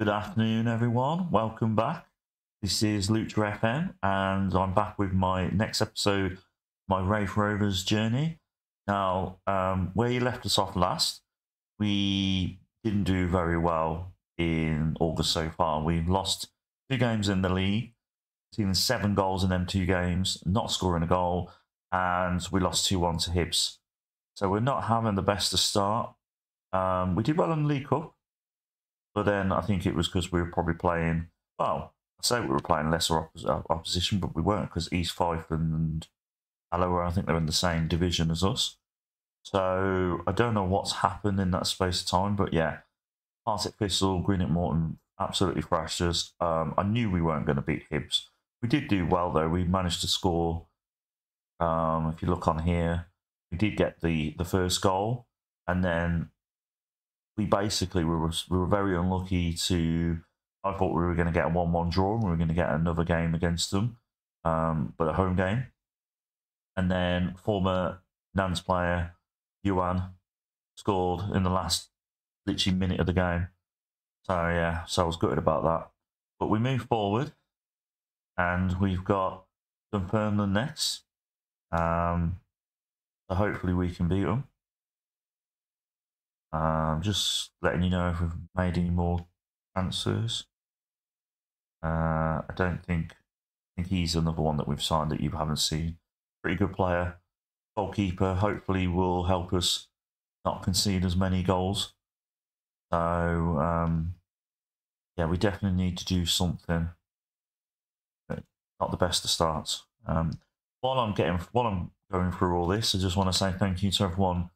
Good afternoon, everyone. Welcome back. This is Lucha FM, and I'm back with my next episode, my Raith Rovers journey. Now, um, where you left us off last, we didn't do very well in August so far. We've lost two games in the league, seen seven goals in them two games, not scoring a goal, and we lost 2 1 to Hibs. So we're not having the best of start. Um, we did well in the League Cup, but then I think it was because we were probably playing, well, I say we were playing lesser uh, opposition, but we weren't because East Fife and Alloa, I think they're in the same division as us. So I don't know what's happened in that space of time, but yeah, Partick Thistle, Greenock Morton absolutely thrashed us. Um, I knew we weren't going to beat Hibs. We did do well though. We managed to score. Um, if you look on here, we did get the the first goal, and then we basically we were we were very unlucky to. I thought we were going to get a one-one draw, and we were going to get another game against them, um, but a home game. And then former Nans player Yuan scored in the last literally minute of the game. So yeah, so I was gutted about that. But we move forward, and we've got Dunfermline next. Um, so hopefully we can beat them. Um, just letting you know if we've made any more transfers. Uh, I don't think. I think he's another one that we've signed that you haven't seen. Pretty good player, goalkeeper. Hopefully, will help us not concede as many goals. So um, yeah, we definitely need to do something. Not the best of starts. Um, while I'm getting, while I'm going through all this, I just want to say thank you to everyone.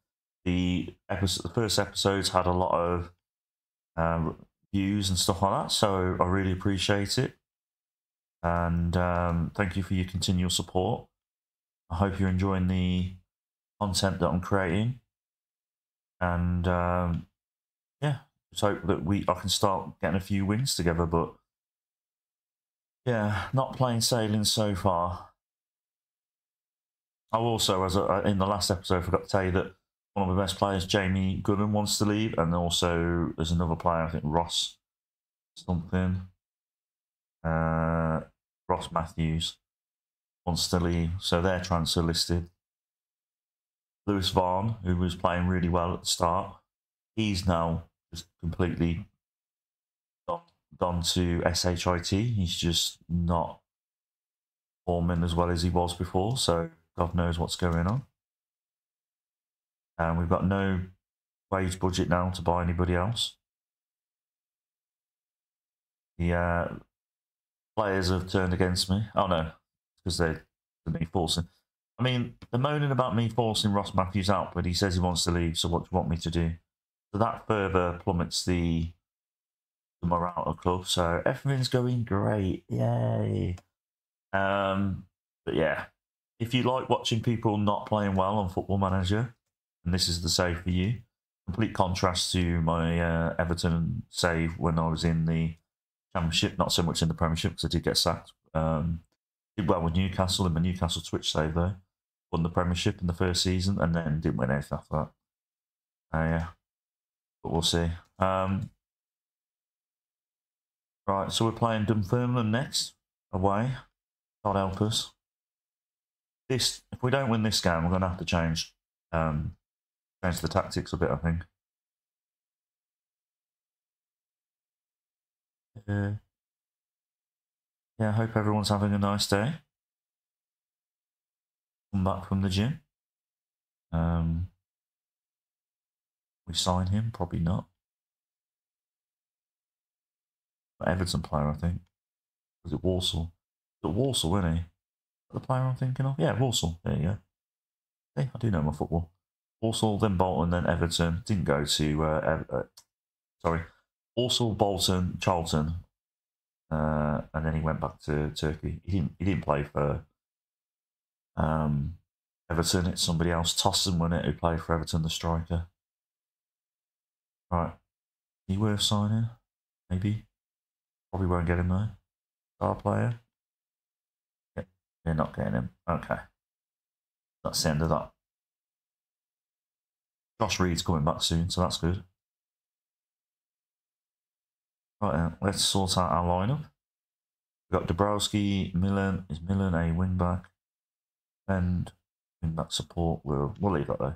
The episode, the first episodes had a lot of um, views and stuff like that, so I really appreciate it. And um, thank you for your continual support. I hope you're enjoying the content that I'm creating. And um, yeah, just hope that we I can start getting a few wins together. But yeah, not playing sailing so far. I also, as in the last episode, I forgot to tell you that one of the best players, Jamie Gooden, wants to leave, and also there's another player, I think Ross something, uh, Ross Matthews wants to leave, so their transfer listed. Lewis Vaughan, who was playing really well at the start, he's now just completely gone, gone to SHIT. He's just not performing as well as he was before, so God knows what's going on. And we've got no wage budget now to buy anybody else. The uh, players have turned against me. Oh no, because they're me forcing. I mean, they're moaning about me forcing Ross Matthews out, but he says he wants to leave. So what do you want me to do? So that further plummets the the morale of the club. So everything's going great, yay! Um, but yeah, if you like watching people not playing well on Football Manager, and this is the save for you, complete contrast to my uh, Everton save when I was in the Championship, not so much in the Premiership because I did get sacked. Um, did well with Newcastle in my Newcastle Twitch save though. Won the Premiership in the first season and then didn't win anything after that. Uh, yeah, but we'll see. Um, right, so we're playing Dunfermline next away. God help us. This, if we don't win this game, we're going to have to change, um, change the tactics a bit. I think. Uh, yeah, I hope everyone's having a nice day. Come back from the gym. Um, we sign him? Probably not. But Everton player, I think. Was it Walsall? Was it Walsall, wasn't he? The player I'm thinking of? Yeah, Walsall. There you go. Hey, I do know my football. Walsall, then Bolton, then Everton. Didn't go to. Uh, uh, sorry, Walsall, Bolton, Charlton, uh, and then he went back to Turkey. He didn't. He didn't play for um, Everton. It's somebody else. Tosun, wasn't it? Who played for Everton, the striker. Right. He worth signing? Maybe. Probably won't get him though. Star player. Yep. they're not getting him. Okay. That's the end of that. Josh Reed's coming back soon, so that's good. Right, uh, let's sort out our lineup. We've got Dabrowski, Millen. Is Millen a wing back? And wing back support. We'll, we'll leave that though.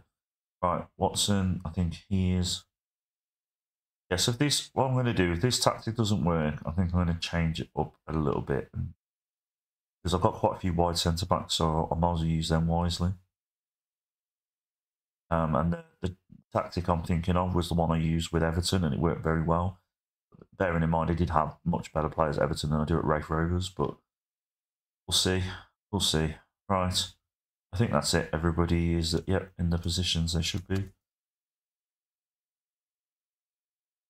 Right, Watson, I think he is. Yes, yeah, so if this, what I'm going to do, if this tactic doesn't work, I think I'm going to change it up a little bit. Because I've got quite a few wide centre backs, so I might as well use them wisely. Um, and the, the tactic I'm thinking of was the one I used with Everton, and it worked very well. Bearing in mind, I did have much better players at Everton than I do at Raith Rovers, but we'll see. We'll see. Right. I think that's it. Everybody is yep in the positions they should be.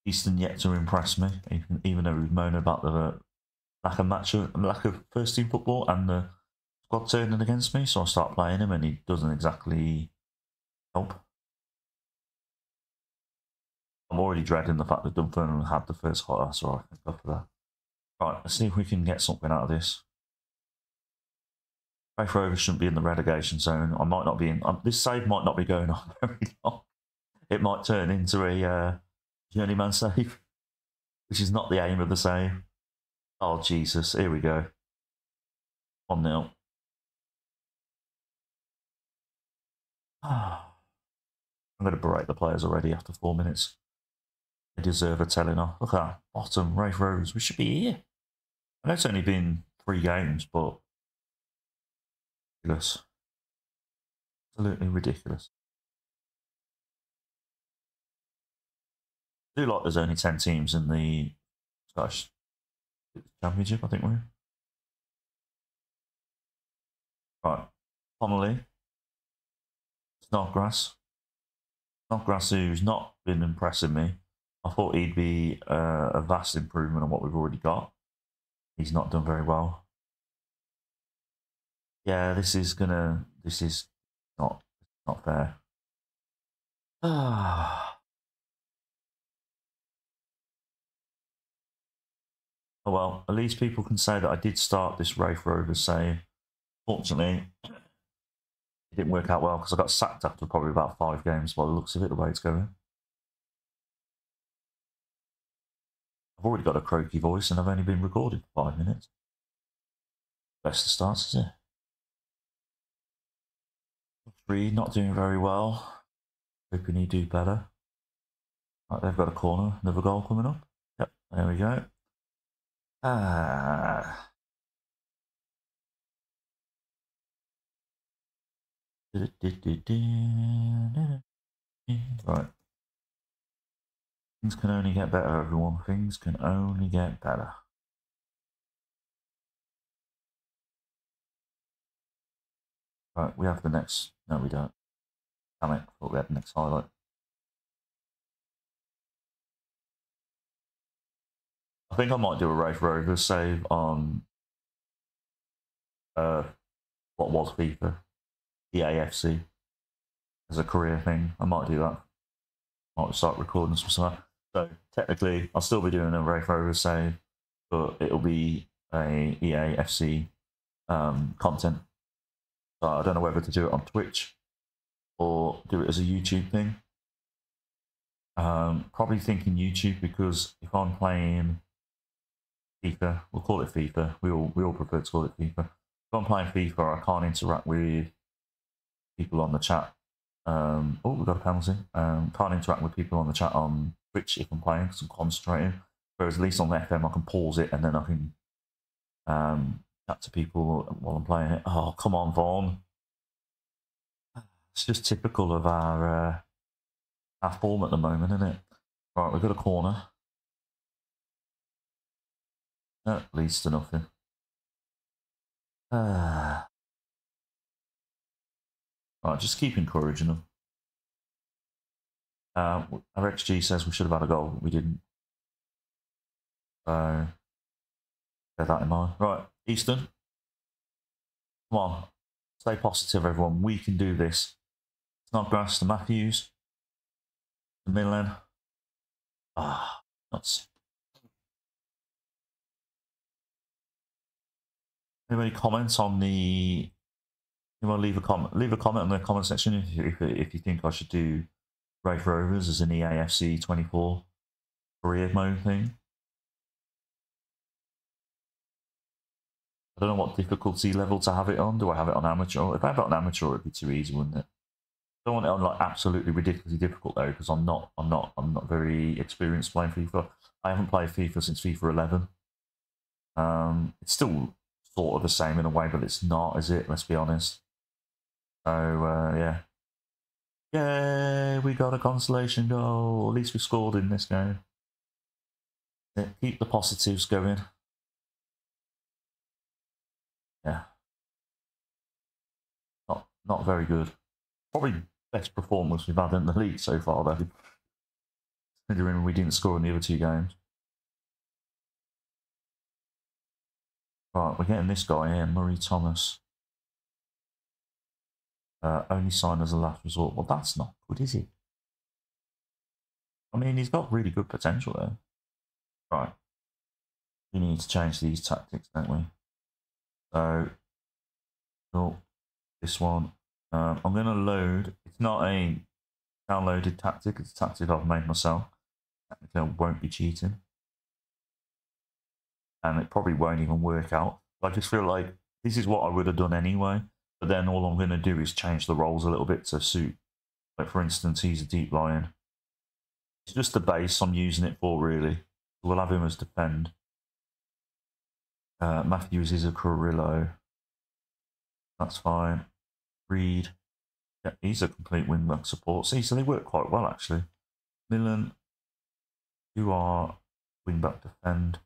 Easton yet to impress me, even, even though we've moaned about the lack of match, of, lack of first team football, and the squad turning against me. So I start playing him, and he doesn't exactly help. I'm already dreading the fact that Dunfermline had the first hot so I can go for that. Right, let's see if we can get something out of this. Raith Rovers shouldn't be in the relegation zone. I might not be in. Um, this save might not be going on very long. It might turn into a uh, journeyman save, which is not the aim of the save. Oh Jesus! Here we go. One nil. I'm going to berate the players already after four minutes. They deserve a telling off. Look at that. Bottom, Raith Rovers. We should be here. I know it's only been three games, but ridiculous. Absolutely ridiculous. I do like there's only 10 teams in the Scottish Championship, I think we're. Right. Connolly. Snodgrass. Snodgrass, who's not been impressing me. I thought he'd be uh, a vast improvement on what we've already got. He's not done very well yeah, this is gonna, this is not, not fair. Ah. oh well, at least people can say that I did start this Raith Rover saying, fortunately, it didn't work out well because I got sacked after probably about five games by the looks of it, the way it's going. I've already got a croaky voice and I've only been recorded for five minutes. Best of starts, is it? Three, not doing very well. Hoping he do better. Right, they've got a corner. Another goal coming up. Yep, there we go. Ah. Right. Things can only get better, everyone. Things can only get better. Right, we have the next. No, we don't. Damn it, thought we had the next highlight. I think I might do a Raith Rovers save on uh, what was FIFA, the AFC, as a career thing. I might do that. Might start recording some stuff. So technically, I'll still be doing a Raith Rovers save, but it'll be a EAFC um, content. So I don't know whether to do it on Twitch or do it as a YouTube thing. Um, probably thinking YouTube because if I'm playing FIFA, we'll call it FIFA. We all we all prefer to call it FIFA. If I'm playing FIFA, I can't interact with people on the chat. Um, oh, we've got a penalty. Um, can't interact with people on the chat on Twitch if I'm playing because I'm concentrating. Whereas at least on the FM, I can pause it and then I can um, chat to people while I'm playing it. Oh, come on, Vaughan. It's just typical of our uh, our form at the moment, isn't it? Right, we've got a corner. That leads to nothing. Uh, just keep encouraging them. Uh, our XG says we should have had a goal, we didn't. So, bear that in mind. Right, Easton. Come on. Stay positive, everyone. We can do this. Snodgrass to Matthews. To Millen. Ah, nuts. Anybody comments on the? you want to leave a comment, leave a comment in the comment section if, you, if, if you think I should do Raith Rovers as an EAFC 24 career mode thing. I don't know what difficulty level to have it on. Do I have it on amateur? If I have it on amateur, it'd be too easy, wouldn't it? I don't want it on like absolutely ridiculously difficult though, because I'm not, I'm not, I'm not very experienced playing FIFA. I haven't played FIFA since FIFA 11. Um, it's still sort of the same in a way, but it's not, is it? Let's be honest. So uh, yeah, yay! We got a consolation goal. At least we scored in this game. Yeah, keep the positives going. Yeah, not not very good. Probably best performance we've had in the league so far, though. Considering we didn't score in the other two games. Right, we're getting this guy here, Murray Thomas. Uh, only sign as a last resort. Well, that's not good, is it? I mean, he's got really good potential there. Right. We need to change these tactics, don't we? So, oh, this one. Um, I'm going to load. It's not a downloaded tactic. It's a tactic I've made myself. I won't be cheating. And it probably won't even work out. I just feel like this is what I would have done anyway. But then all I'm going to do is change the roles a little bit to suit. Like, for instance, he's a deep lion. It's just the base I'm using it for, really. We'll have him as defend. Uh, Matthews is a carrilero. That's fine. Reed. Yeah, he's a complete wingback support. See, so they work quite well, actually. Millen, you are wingback defend.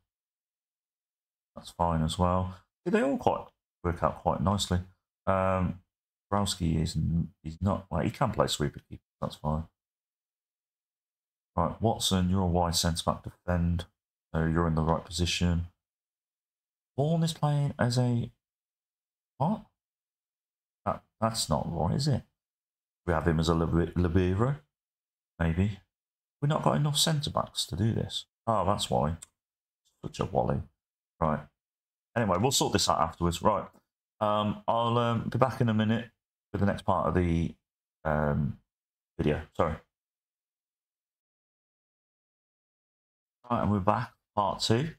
That's fine as well. They all quite work out quite nicely. Um, Browski is he's not well, he can play sweeper keeper. That's fine. Right, Watson, you're a wide centre back defend, so you're in the right position. Vaughan is playing as a what? That, that's not right, is it? We have him as a libero, maybe. We've not got enough centre backs to do this. Oh, that's why. Such a wally. Right. Anyway, we'll sort this out afterwards. Right. Um, I'll um, be back in a minute for the next part of the um, video. Sorry. Right, and we're back, part two.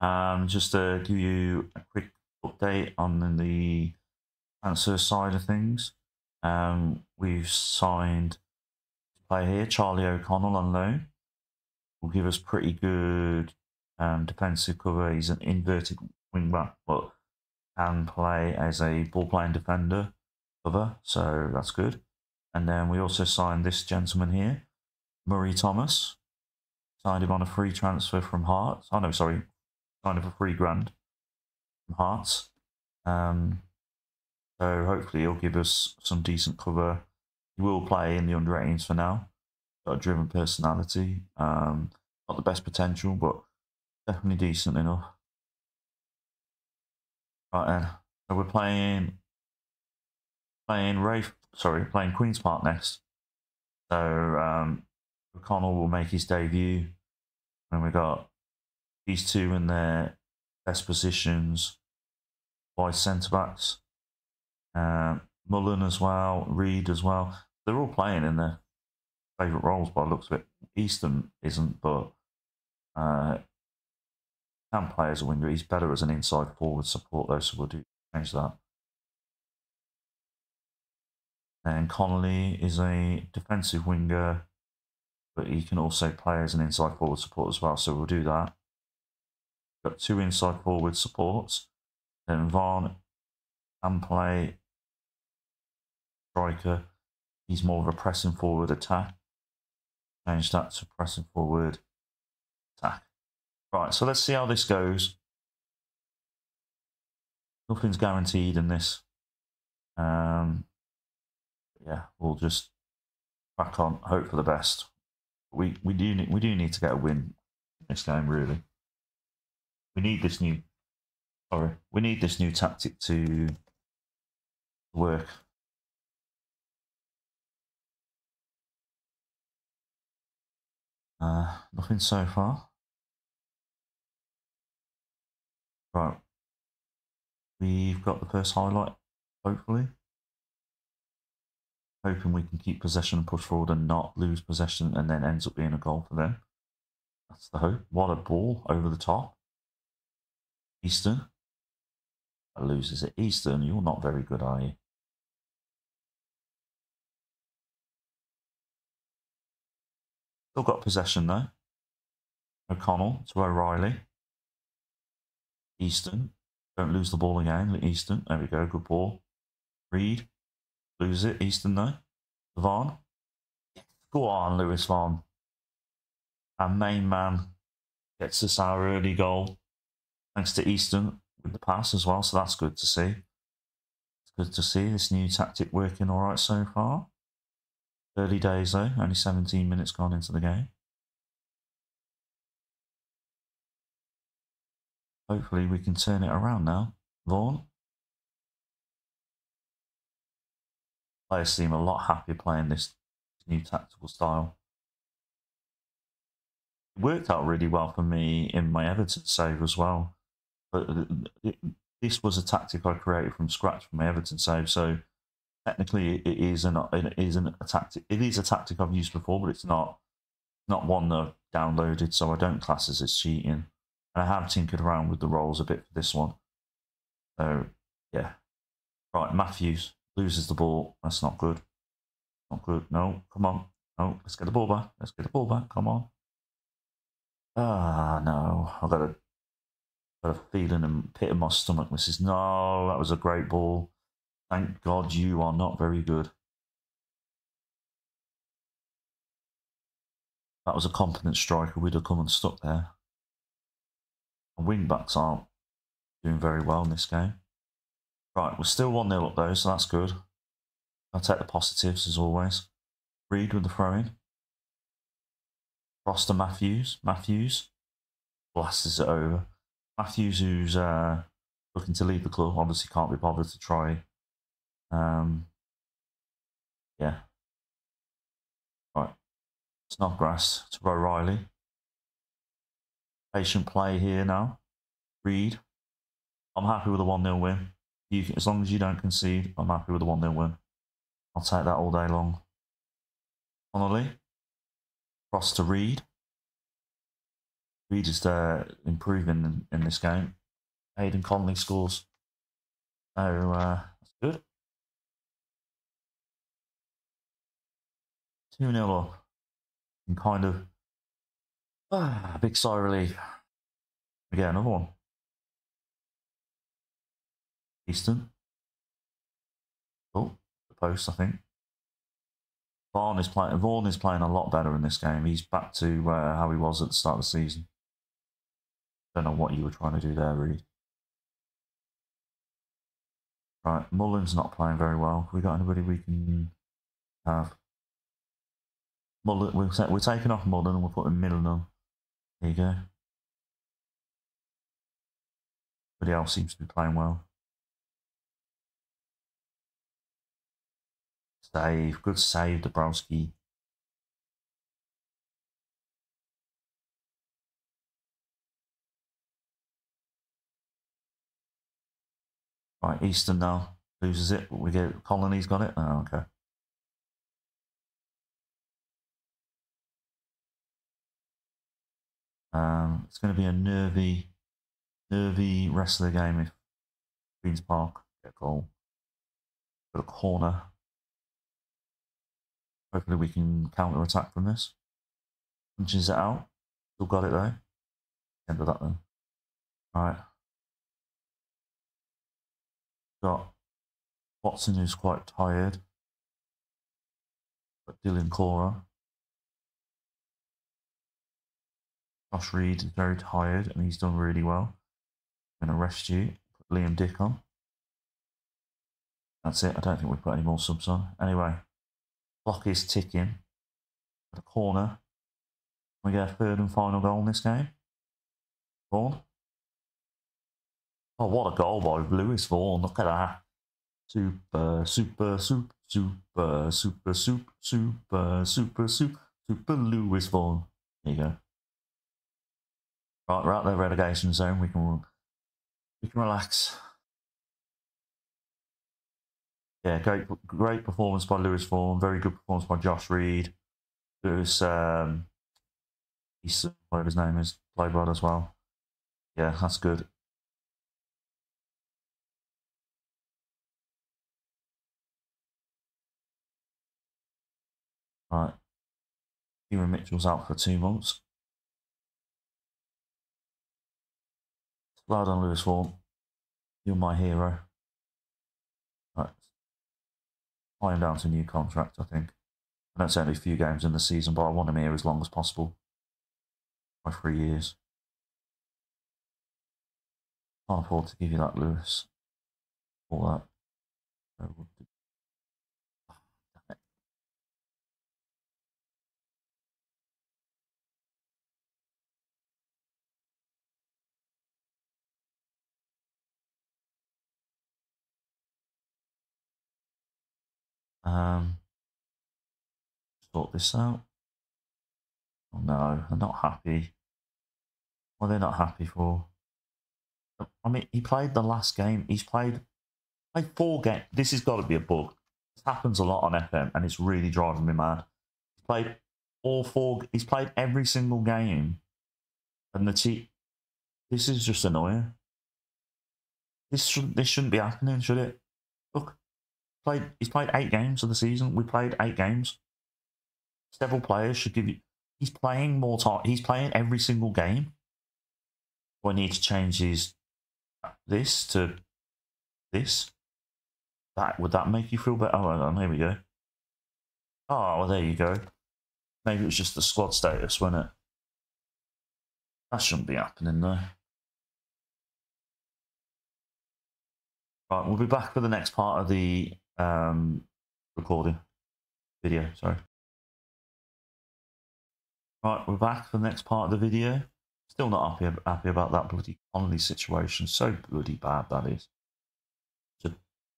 Um, just to give you a quick update on the transfer side of things. Um, we've signed a player here, Charlie O'Connell on loan. Will give us pretty good um, defensive cover. He's an inverted wing back, but can play as a ball playing defender cover, so that's good. And then we also signed this gentleman here, Murray Thomas. Signed him on a free transfer from Hearts. Oh no, sorry, signed him for three grand from Hearts. Um, so hopefully he'll give us some decent cover. He will play in the under 18s for now. Got a driven personality. Um, not the best potential, but definitely decent enough. Right then. So we're playing playing Rafe sorry, playing Queen's Park next. So um O'Connell will make his debut. And we got these two in their best positions by centre backs. Um, Mullen as well, Reed as well. They're all playing in their favourite roles by looks of it. Easton isn't, but uh, can play as a winger. He's better as an inside forward support though, so we'll do change that. And Connolly is a defensive winger, but he can also play as an inside forward support as well, so we'll do that. Got two inside forward supports. Then Vaughan can play striker. He's more of a pressing forward attack. Change that to pressing forward attack. Right, so let's see how this goes. Nothing's guaranteed in this. Um, yeah, we'll just back on, hope for the best. We we do need, we do need to get a win this game, really. We need this new. Sorry, we need this new tactic to work. Uh, nothing so far. Right. We've got the first highlight, hopefully. Hoping we can keep possession and push forward and not lose possession and then ends up being a goal for them. That's the hope. What a ball over the top. Easton. loses it. Easton, you're not very good, are you? Still got possession though. O'Connell to O'Reilly. Easton. Don't lose the ball again. Easton. There we go. Good ball. Reed. Lose it. Easton though. Vaughan. Go on, Lewis Vaughan. Our main man gets us our early goal. Thanks to Easton with the pass as well. So that's good to see. It's good to see this new tactic working all right so far. Early days though. Only 17 minutes gone into the game. Hopefully we can turn it around now. Vaughan. Players seem a lot happier playing this new tactical style. It worked out really well for me in my Everton save as well. But uh, it, this was a tactic I created from scratch for my Everton save, so technically it is an it is an, a tactic. It is a tactic I've used before, but it's hmm. not not one that I've downloaded, so I don't class as it's cheating. And I have tinkered around with the roles a bit for this one. So, yeah. Right, Matthews loses the ball. That's not good. Not good. No, come on. No, let's get the ball back. Let's get the ball back. Come on. Ah, no. I've got a, got a feeling and pit in my stomach. This is no, that was a great ball. Thank God you are not very good. That was a competent striker. We'd have come and stuck there. Wing backs aren't doing very well in this game. Right, we're still 1 0 up though, so that's good. I'll take the positives as always. Reed with the throw in. Foster Matthews. Matthews blasts it over. Matthews, who's uh, looking to leave the club, obviously can't be bothered to try. Um, yeah. Right. Snodgrass to O'Reilly. Patient play here now. Reed. I'm happy with a 1 0 win. You, as long as you don't concede, I'm happy with a 1 0 win. I'll take that all day long. Connolly. Cross to Reed. Reed is uh, improving in, in, this game. Aidan Connolly scores. So uh, that's good. 2 0 up. And kind of. Ah, big sigh of relief. We get another one. Easton. Oh, the post, I think. Vaughan is playing. Vaughan is playing a lot better in this game. He's back to uh, how he was at the start of the season. Don't know what you were trying to do there, really. Right, Mullen's not playing very well. Have we got anybody we can have? Mullen, we're, we're taking off Mullen and we're putting Millen on. There you go. Everybody else seems to be playing well. Save. Good save, Dabrowski. Right, Easton now loses it. We get Colony's got it. Oh, okay. Um, it's going to be a nervy, nervy rest of the game if Queens Park get a goal. Got a corner. Hopefully we can counter attack from this. Punches it out. Still got it though. End of that then. Alright. Got Watson who's quite tired. Got Dylan Corr. Josh Reed is very tired and he's done really well. I'm going to rest you. Put Liam Dick on. That's it. I don't think we've put any more subs on. Anyway, Clock is ticking. The corner. We get a third and final goal in this game. Vaughan. Oh, what a goal by Lewis Vaughan. Look at that. Super, super, super, super, super, super, super, super, super, super Lewis Vaughan. There you go. Right, we're the relegation zone. We can we can relax. Yeah, great great performance by Lewis Vaughan. Very good performance by Josh Reed. Lewis, um, he's whatever his name is, played well as well. Yeah, that's good. Right. Kieran Mitchell's out for two months. Well done, Lewis Vaughan. You're my hero. Right. Tie down to a new contract, I think. I know it's only a few games in the season, but I want him here as long as possible. By three years. Can't afford to give you that, Lewis. All that. Um, sort this out. Oh no, they're not happy. What are they not happy for? I mean, he played the last game. He's played played four games. This has got to be a bug. This happens a lot on FM, and it's really driving me mad. He's played all four. He's played every single game, and the team. This is just annoying. This this shouldn't be happening, should it? Played. He's played eight games of the season. We played eight games. Several players should give you. He's playing more time. He's playing every single game. We need to change his this to this. That would that make you feel better? Oh, there we go. Oh, well, there you go. Maybe it was just the squad status, wasn't it? That shouldn't be happening though. Right, we'll be back for the next part of the um, recording video. Sorry. Right, we're back for the next part of the video. Still not happy happy about that bloody Connolly situation. So bloody bad that is. Just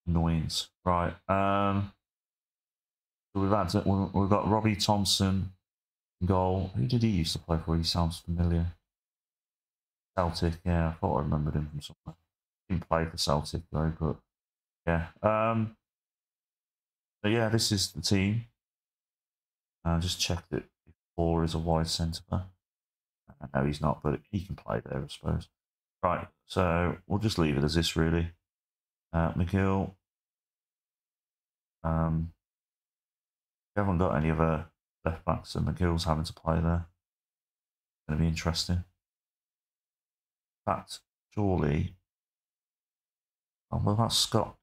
annoyance. Right. Um. So we've had we've got Robbie Thomson goal. Who did he used to play for? He sounds familiar. Celtic. Yeah, I thought I remembered him from somewhere. Didn't play for Celtic though, but yeah. Um. So yeah, this is the team. I uh, just checked it before is a wide centre back. No, he's not, but he can play there, I suppose. Right, so we'll just leave it as this, really. Uh, McGill. Um, we haven't got any other left backs, so McGill's having to play there. It's going to be interesting. In fact, surely. Oh, well, that's Scott.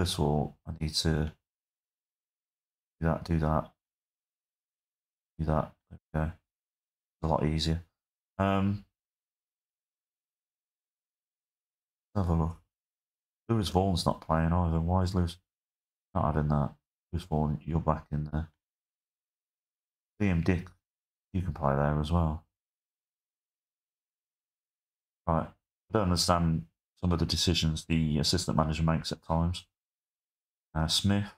First of all, I need to do that, do that, do that. Okay, a lot easier. Um, have a look. Lewis Vaughan's not playing either. Why is Lewis not having that? Lewis Vaughan, you're back in there. Liam Dick, you can play there as well. Right. I don't understand some of the decisions the assistant manager makes at times. Uh, Smith,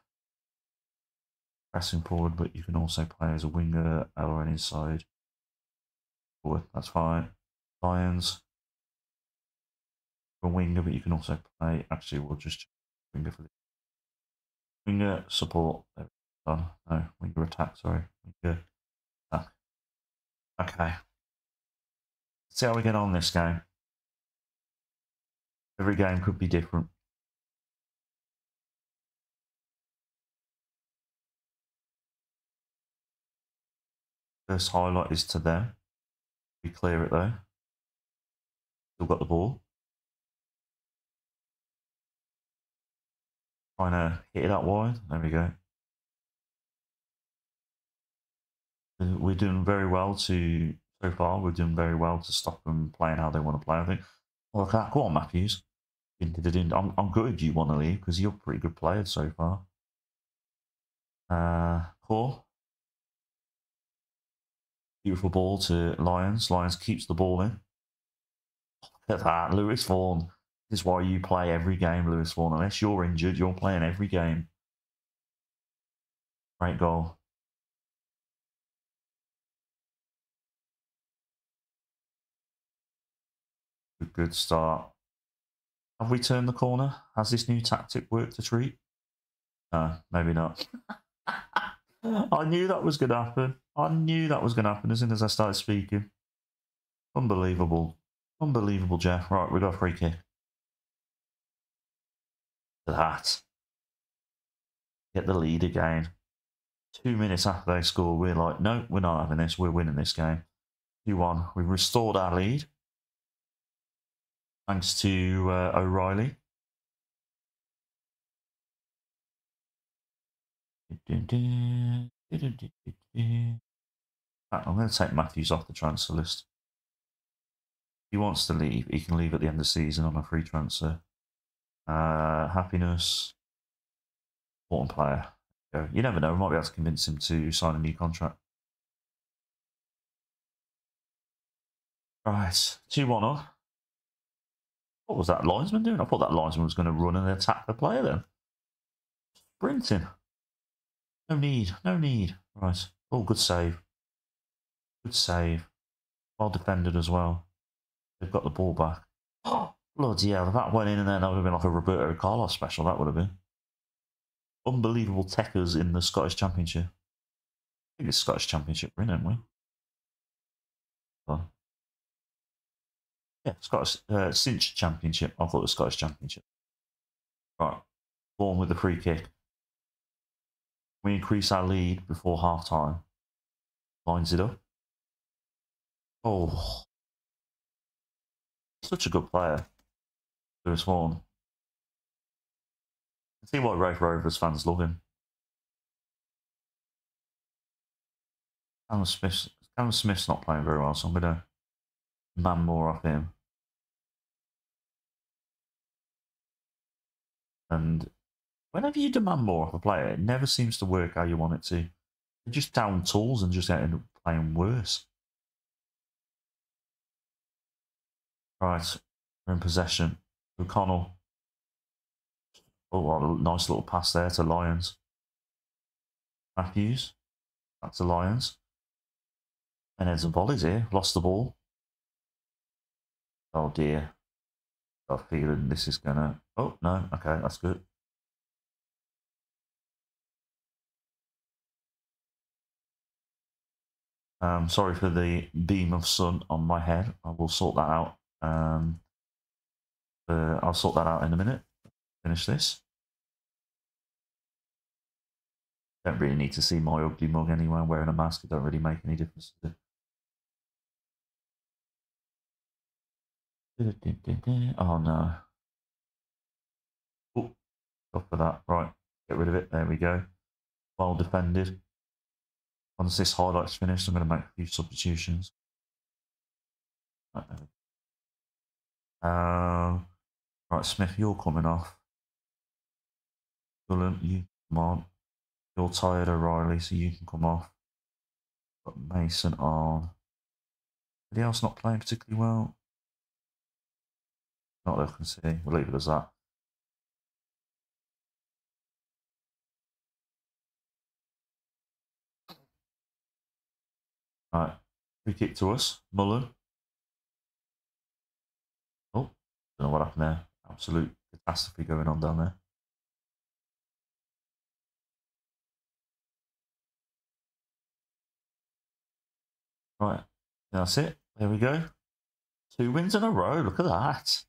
pressing forward, but you can also play as a winger or an inside forward. That's fine. Lyons, a winger, but you can also play. Actually, we'll just winger for the winger support. There no, winger attack. Sorry, winger attack. Okay. See how we get on this game. Every game could be different. First highlight is to them. We clear it though. Still got the ball. Trying to hit it up wide. There we go. We're doing very well to, so far, we're doing very well to stop them playing how they want to play, I think. Well, okay, go on, Matthews. I'm, I'm good you want to leave because you're a pretty good player so far. Uh, Corr. Beautiful ball to Lyons. Lyons keeps the ball in. Look at that. Lewis Vaughan. This is why you play every game, Lewis Vaughan. Unless you're injured, you're playing every game. Great goal. Good, good start. Have we turned the corner? Has this new tactic worked a treat? No, maybe not. I knew that was going to happen. I knew that was going to happen as soon as I started speaking. Unbelievable. Unbelievable, Jeff. Right, we got a free kick. That. get the lead again. Two minutes after they score, we're like, no, we're not having this. We're winning this game. 2 1. We've restored our lead. Thanks to uh, O'Reilly. I'm going to take Matthews off the transfer list. If he wants to leave, he can leave at the end of the season on a free transfer. Uh, happiness, important player. You never know, we might be able to convince him to sign a new contract. Right, 2 1 off. What was that linesman doing? I thought that linesman was going to run and attack the player then. Sprinting. No need, no need. Right. Oh, good save. Good save. Well defended as well. They've got the ball back. Oh, bloody hell. If that went in and then that would have been like a Roberto Carlos special, that would have been. Unbelievable techers in the Scottish Championship. I think it's Scottish Championship, we not we? Yeah, Scottish uh, Cinch Championship. I thought it was Scottish Championship. Right. Born with the free kick. We increase our lead before half time. Lines it up. Oh. Such a good player. Lewis Vaughan. see why Raith Rovers fans love him. Callum Smith's, Callum Smith's not playing very well, so I'm going to man more off him. And whenever you demand more of a player, it never seems to work how you want it to. You're just down tools and just end up playing worse. Right, we're in possession. O'Connell. Oh, what a nice little pass there to Lyons. Matthews. Back to Lyons. And then some volleys here. Lost the ball. Oh dear. Got a feeling this is gonna. Oh no, okay, that's good. Um, sorry for the beam of sun on my head. I will sort that out. Um, uh, I'll sort that out in a minute. Finish this. Don't really need to see my ugly mug anyway. Wearing a mask. It don't really make any difference. Oh no. Oh, off for that. Right, get rid of it. There we go. Well defended. Once this highlight's finished, I'm going to make a few substitutions. Right, uh, right, Smith, you're coming off. Cullen, you come on. You're tired, O'Reilly, so you can come off. Got Mason on. Anybody else not playing particularly well? Not that I can see. We'll leave it as that. Right. Free kick to us. Mullen. Oh, don't know what happened there. Absolute catastrophe going on down there. Right. That's it. There we go. Two wins in a row. Look at that.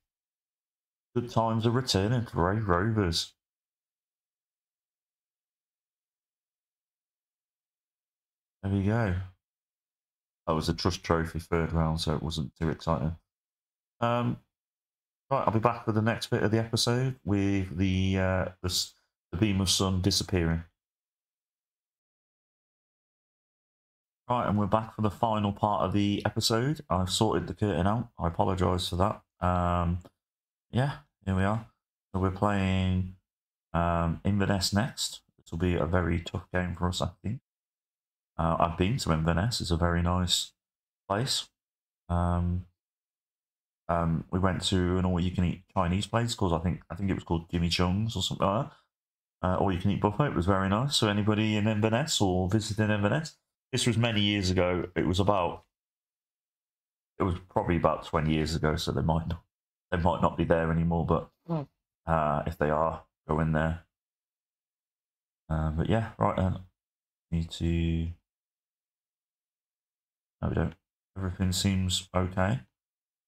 Good times are returning for Raith Rovers. There we go. That was a Trust Trophy third round, so it wasn't too exciting. Um, right, I'll be back with the next bit of the episode with the uh, the, the beam of sun disappearing. Right, and we're back for the final part of the episode. I've sorted the curtain out. I apologise for that. Um, yeah, here we are. So we're playing um, Inverness next. This will be a very tough game for us, I think. Uh, I've been to Inverness. It's a very nice place. Um, um, we went to an all-you-can-eat Chinese place called I think I think it was called Jimmy Chung's or something like that. Uh, all-you-can-eat buffet. It was very nice. So anybody in Inverness or visiting Inverness, this was many years ago. It was about. It was probably about twenty years ago, so they might not they might not be there anymore, but hmm. uh, if they are, go in there. Uh, but yeah, right then. Need to. No, we don't. Everything seems okay.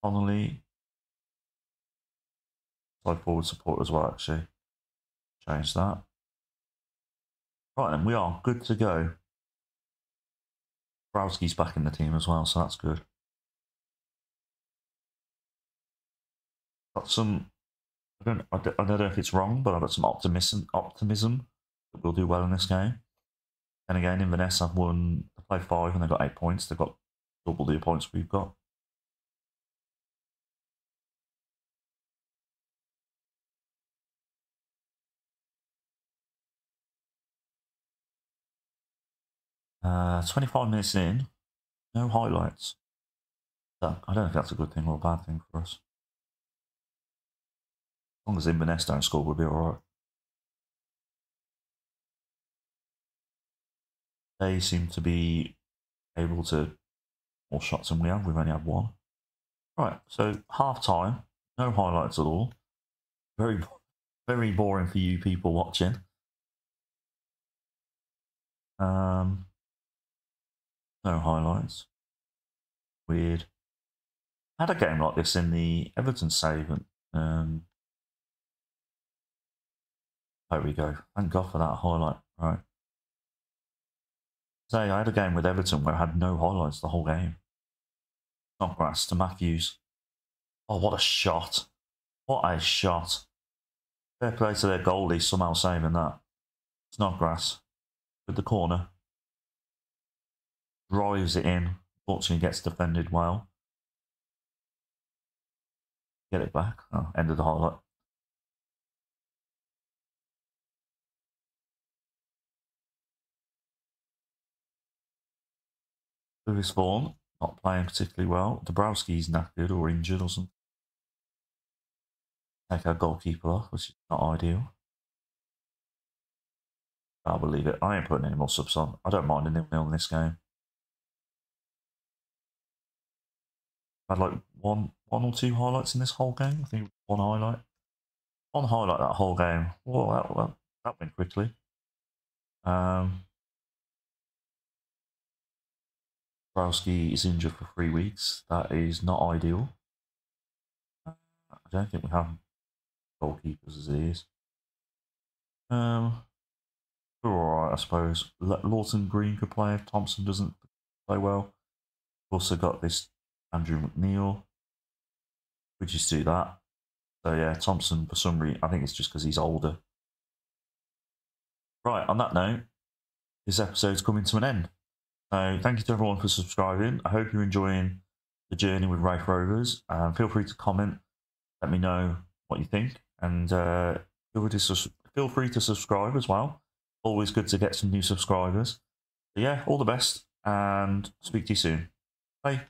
Connolly. Slide forward support as well, actually. Change that. Right then, we are good to go. Browski's back in the team as well, so that's good. Got some. I don't. I don't, I don't know if it's wrong, but I've got some optimism. Optimism that we'll do well in this game. And again, Inverness have won. They played five and they got eight points. They've got double the points we've got. Uh, 25 minutes in, no highlights. So I don't know if that's a good thing or a bad thing for us. As long as Inverness don't score, we'll be alright. They seem to be able to more shots than we have. We've only had one. Right, so half time, no highlights at all. Very, very boring for you people watching. Um, no highlights. Weird. I had a game like this in the Everton save. And, um, there we go. Thank God for that highlight. Right. Say, I had a game with Everton where I had no highlights the whole game. Snodgrass to Matthews. Oh, what a shot. What a shot. Fair play to their goalie somehow saving that. Snodgrass with the corner drives it in. Fortunately, gets defended well. Get it back. Oh, end of the highlight. Lewis Vaughan not playing particularly well. Dabrowski's knackered or injured or something. Take our goalkeeper off, which is not ideal. I believe it. I ain't putting any more subs on. I don't mind a nil nil in this game. Had like one one or two highlights in this whole game. I think one highlight. One highlight that whole game. Well, that, that, that went quickly. Um, Browski is injured for three weeks. That is not ideal. I don't think we have goalkeepers as it is. Um, alright, I suppose. Lawton Green could play if Thomson doesn't play well. Also got this Andrew McNeil. We just do that. So yeah, Thomson for some reason, I think it's just because he's older. Right, on that note, this episode's coming to an end. So thank you to everyone for subscribing. I hope you're enjoying the journey with Raith Rovers. Um, feel free to comment, let me know what you think, and uh, feel, free to, feel free to subscribe as well. Always good to get some new subscribers. yeah, all the best, and speak to you soon. Bye.